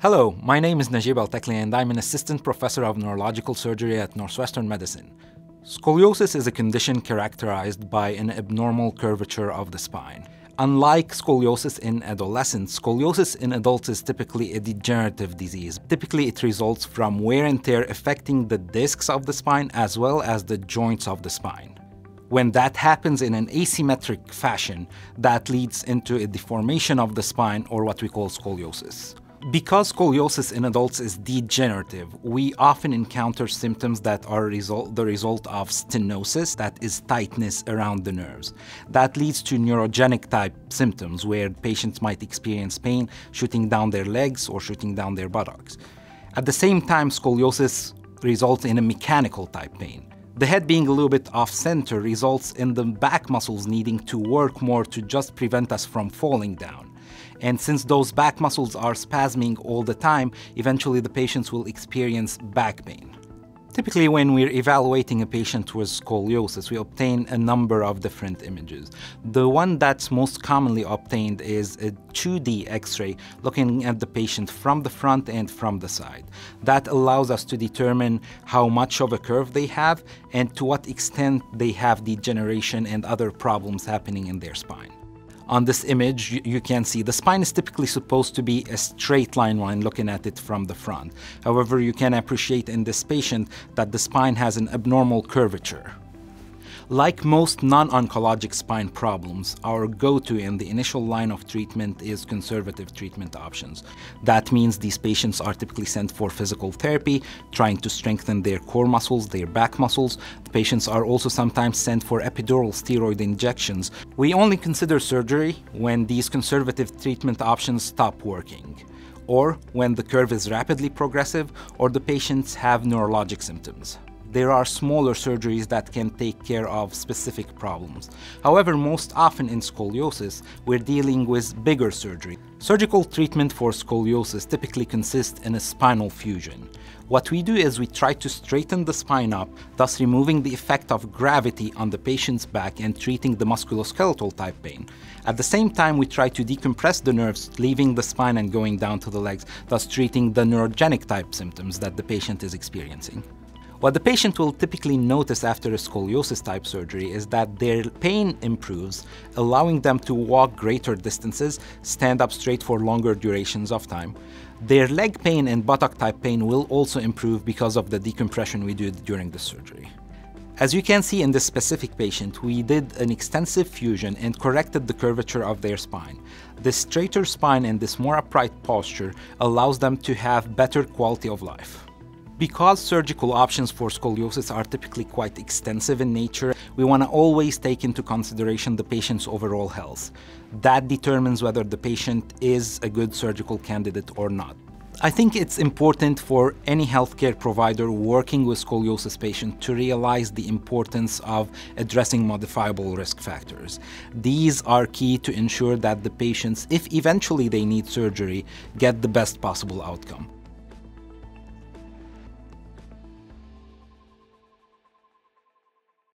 Hello, my name is Najib El Tecle and I'm an assistant professor of neurological surgery at Northwestern Medicine. Scoliosis is a condition characterized by an abnormal curvature of the spine. Unlike scoliosis in adolescents, scoliosis in adults is typically a degenerative disease. Typically, it results from wear and tear affecting the discs of the spine as well as the joints of the spine. When that happens in an asymmetric fashion, that leads into a deformation of the spine or what we call scoliosis. Because scoliosis in adults is degenerative, we often encounter symptoms that are result, the result of stenosis, that is tightness around the nerves. That leads to neurogenic type symptoms where patients might experience pain shooting down their legs or shooting down their buttocks. At the same time, scoliosis results in a mechanical type pain. The head being a little bit off center results in the back muscles needing to work more to just prevent us from falling down. And since those back muscles are spasming all the time, eventually the patients will experience back pain. Typically, when we're evaluating a patient with scoliosis, we obtain a number of different images. The one that's most commonly obtained is a 2D x-ray looking at the patient from the front and from the side. That allows us to determine how much of a curve they have and to what extent they have degeneration and other problems happening in their spine. On this image, you can see the spine is typically supposed to be a straight line when looking at it from the front. However, you can appreciate in this patient that the spine has an abnormal curvature. Like most non-oncologic spine problems, our go-to in the initial line of treatment is conservative treatment options. That means these patients are typically sent for physical therapy, trying to strengthen their core muscles, their back muscles. The patients are also sometimes sent for epidural steroid injections. We only consider surgery when these conservative treatment options stop working or when the curve is rapidly progressive or the patients have neurologic symptoms there are smaller surgeries that can take care of specific problems. However, most often in scoliosis, we're dealing with bigger surgery. Surgical treatment for scoliosis typically consists in a spinal fusion. What we do is we try to straighten the spine up, thus removing the effect of gravity on the patient's back and treating the musculoskeletal type pain. At the same time, we try to decompress the nerves, leaving the spine and going down to the legs, thus treating the neurogenic type symptoms that the patient is experiencing. What the patient will typically notice after a scoliosis type surgery is that their pain improves, allowing them to walk greater distances, stand up straight for longer durations of time. Their leg pain and buttock type pain will also improve because of the decompression we did during the surgery. As you can see in this specific patient, we did an extensive fusion and corrected the curvature of their spine. This straighter spine and this more upright posture allows them to have better quality of life. Because surgical options for scoliosis are typically quite extensive in nature, we want to always take into consideration the patient's overall health. That determines whether the patient is a good surgical candidate or not. I think it's important for any healthcare provider working with scoliosis patients to realize the importance of addressing modifiable risk factors. These are key to ensure that the patients, if eventually they need surgery, get the best possible outcome.